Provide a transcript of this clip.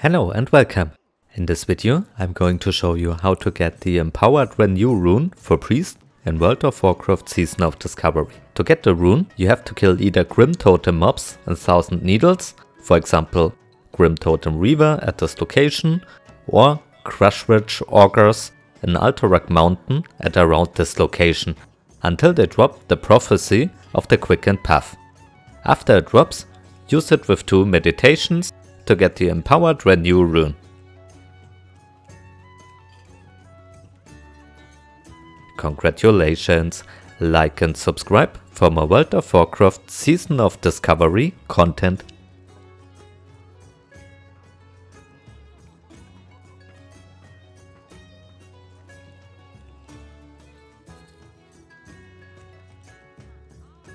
Hello and welcome. In this video I'm going to show you how to get the Empowered Renew rune for Priest in World of Warcraft Season of Discovery. To get the rune you have to kill either Grimtotem mobs and Thousand Needles, for example Grimtotem Reaver at this location, or Crushridge Augurs in Alterac Mountain at around this location, until they drop the Prophecy of the Quickened Path. After it drops, use it with two meditations to get the Empowered Renew rune. Congratulations! Like and subscribe for more World of Warcraft Season of Discovery content